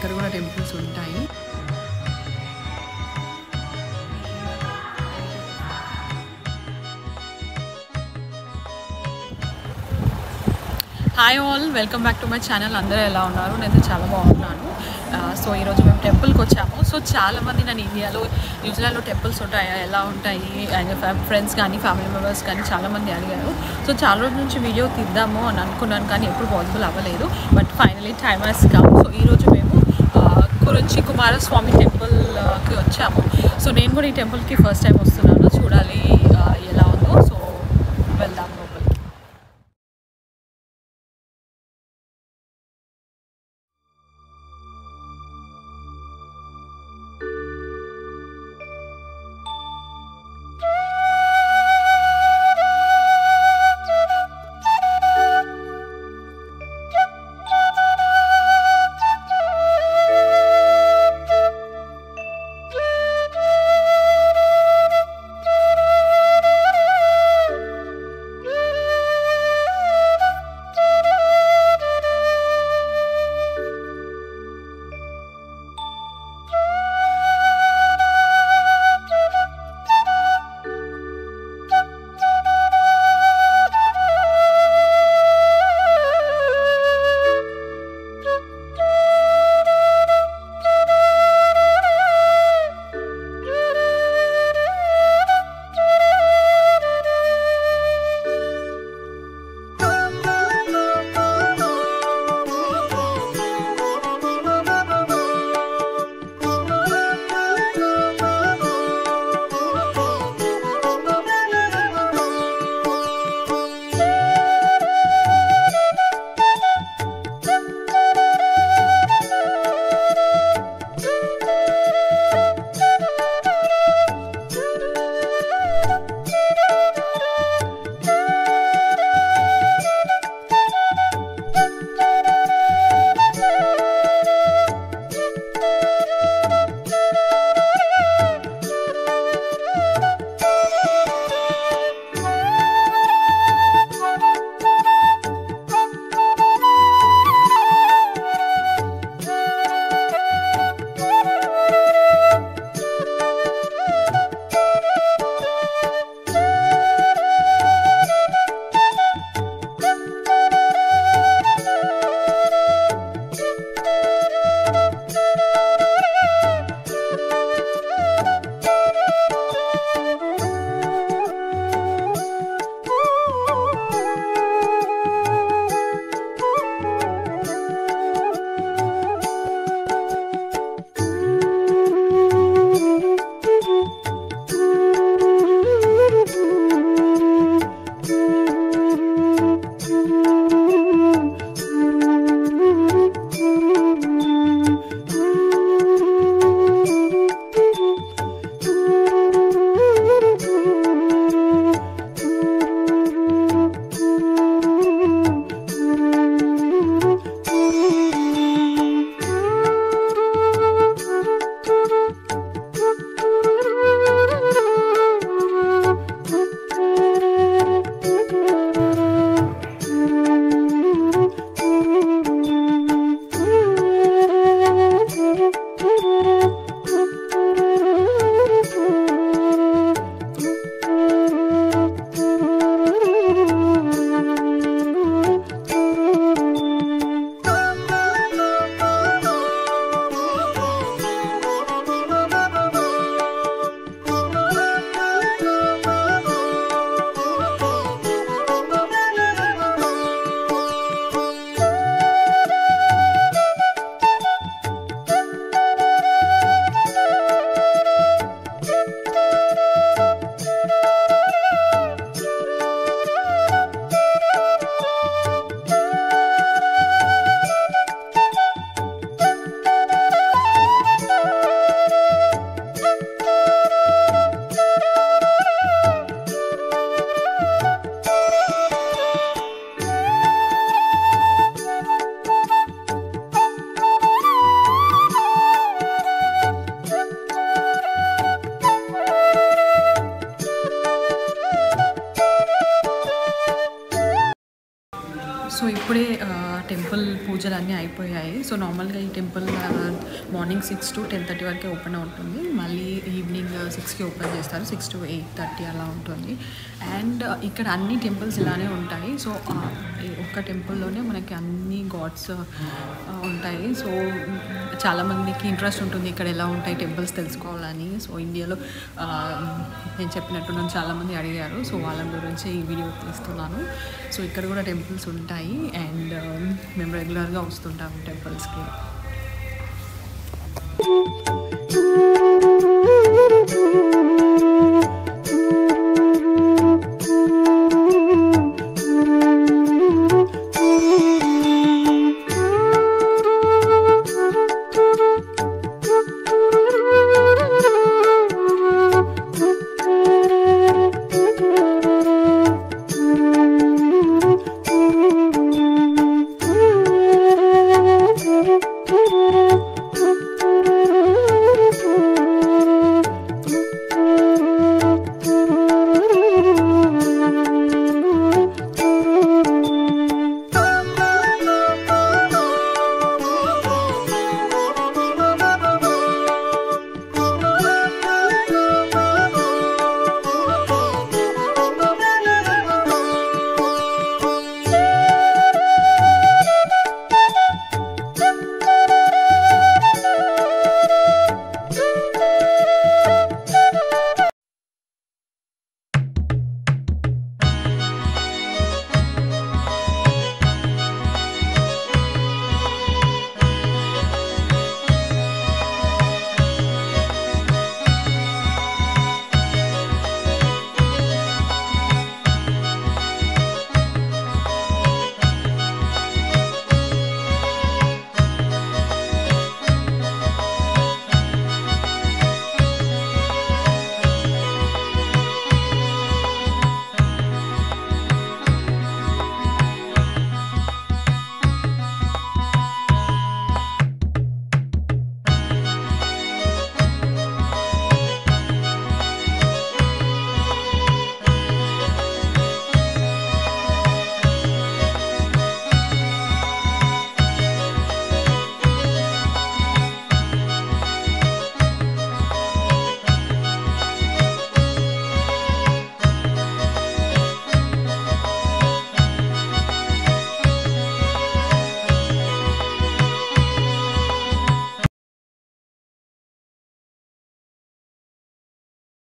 ఇక్కడ కూడా టెంపుల్స్ ఉంటాయి. Hi all welcome back to my channel అందరూ ఎలా ఉన్నారు? నేను చాలా బాగున్నాను. సో ఈరోజు మేము టెంపుల్కి వచ్చాము. సో చాలామంది నన్ను ఇండియాలో న్యూజిలాండ్లో టెంపుల్స్ ఉంటాయా. ఎలా ఉంటాయి? అండ్ ఫ్రెండ్స్ కానీ ఫ్యామిలీ మెంబర్స్ కానీ చాలామంది అడిగారు. సో చాలా రోజుల నుంచి వీడియో తీద్దాము అని అనుకున్నాను కానీ ఎప్పుడు పాసిబుల్ అవ్వలేదు. But finally time has come so ఈరోజు మేము ఆ, కుమారస్వామి టెంపుల్కి వచ్చాము. సో నేను కూడా ఈ టెంపుల్కి ఫస్ట్ టైం వస్తున్నాను. సో ఇప్పుడే టెంపుల్ పూజలు అన్నీ అయిపోయాయి. సో నార్మల్గా ఈ temple morning six to ten thirty వరకే ఓపెన్ ఉంటుంది మళ్ళీ ఈవినింగ్ సిక్స్కి ఓపెన్ చేస్తారు. సిక్స్ టు ఎయిట్ థర్టీ అలా ఉంటుంది. అండ్ ఇక్కడ అన్ని టెంపుల్స్ ఇలానే ఉంటాయి. సో ఒక్క టెంపుల్లోనే మనకి అన్ని గాడ్స్ ఉంటాయి. సో చాలామందికి ఇంట్రెస్ట్ ఉంటుంది ఇక్కడ ఎలా ఉంటాయి టెంపుల్స్ తెలుసుకోవాలని. సో ఇండియాలో నేను చెప్పినట్టు నన్ను చాలామంది అడిగారు. సో వాళ్ళ గురించి ఈ వీడియో తీస్తున్నాను. సో ఇక్కడ కూడా టెంపుల్స్ ఉంటాయి. అండ్ మేము రెగ్యులర్గా వస్తుంటాము టెంపుల్స్కి